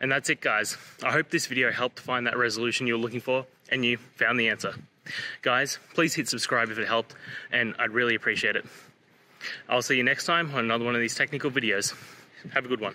And that's it, guys. I hope this video helped find that resolution you were looking for and you found the answer. Guys, please hit subscribe if it helped, and I'd really appreciate it. I'll see you next time on another one of these technical videos. Have a good one.